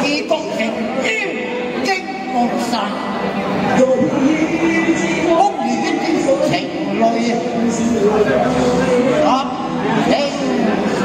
自国情于经梦神，公园情侣合情山。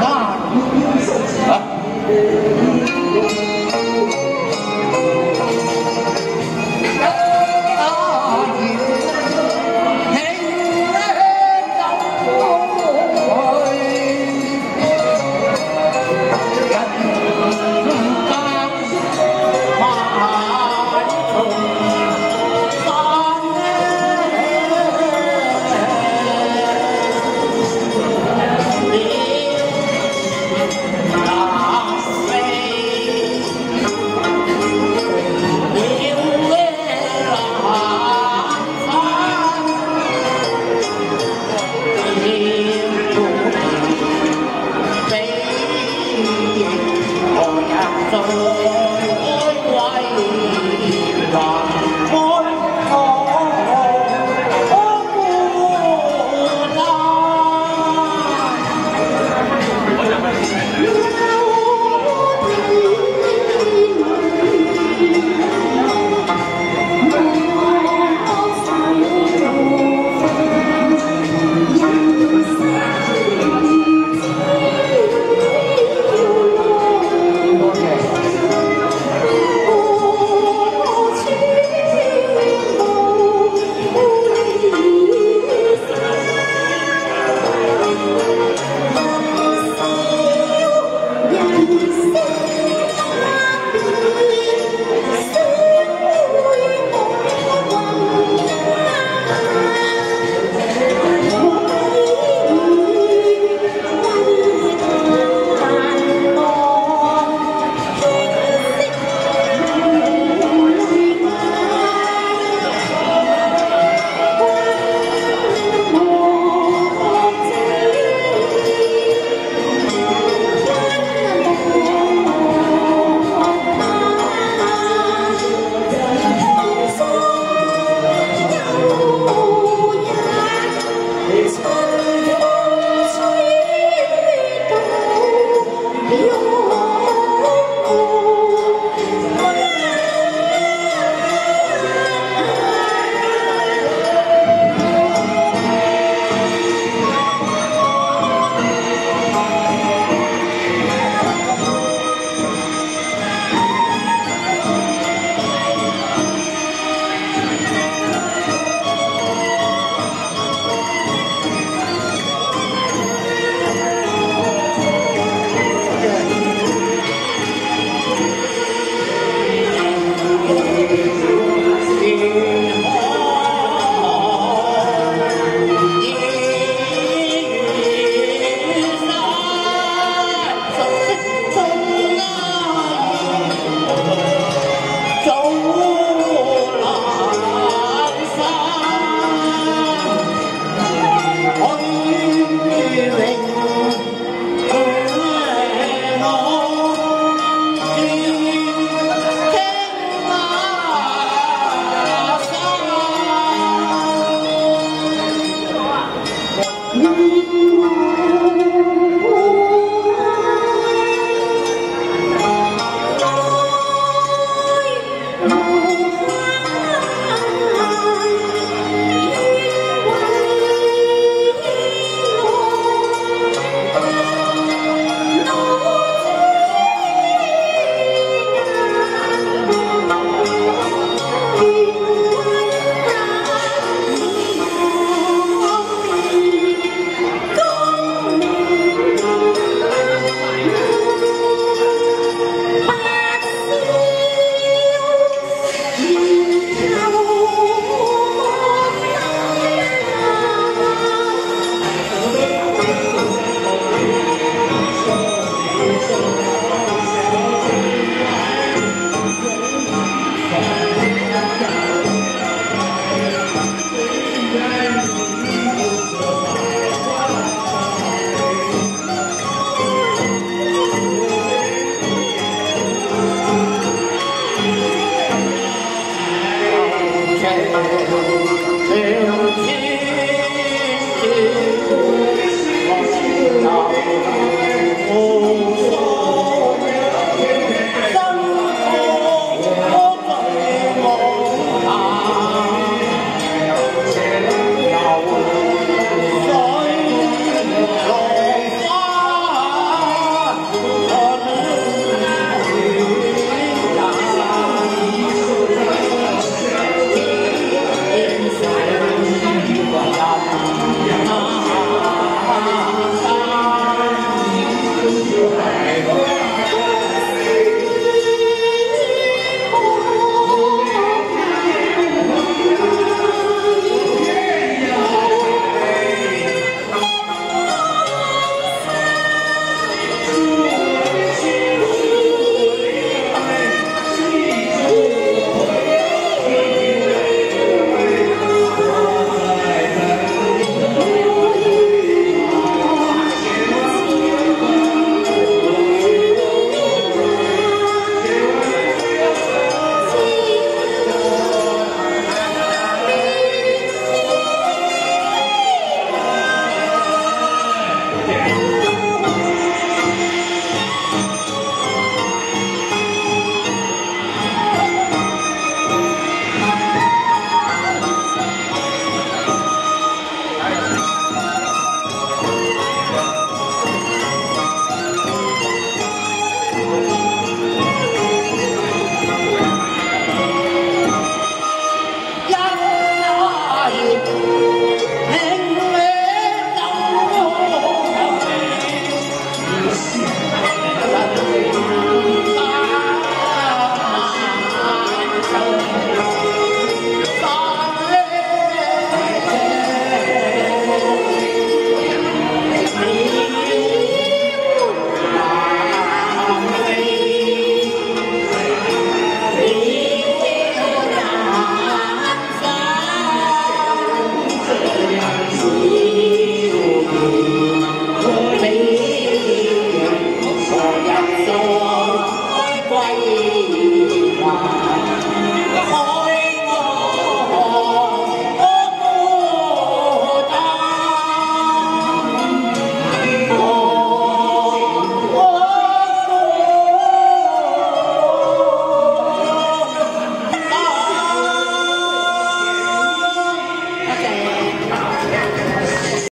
Amém.